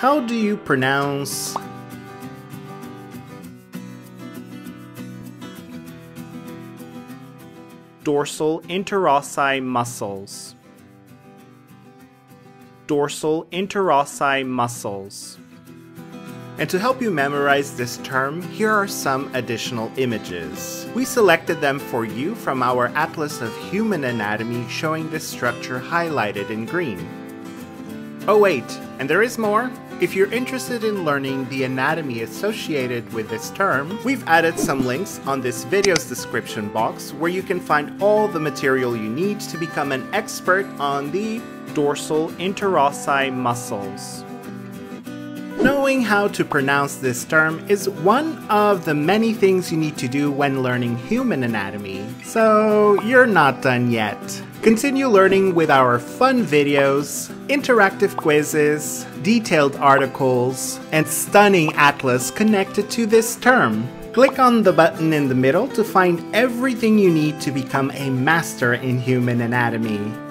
How do you pronounce dorsal interossei muscles? Dorsal interossei muscles. And to help you memorize this term, here are some additional images. We selected them for you from our Atlas of Human Anatomy showing this structure highlighted in green. Oh wait, and there is more. If you're interested in learning the anatomy associated with this term, we've added some links on this video's description box where you can find all the material you need to become an expert on the dorsal interossei muscles. Knowing how to pronounce this term is one of the many things you need to do when learning human anatomy, so you're not done yet. Continue learning with our fun videos, interactive quizzes, detailed articles, and stunning atlas connected to this term. Click on the button in the middle to find everything you need to become a master in human anatomy.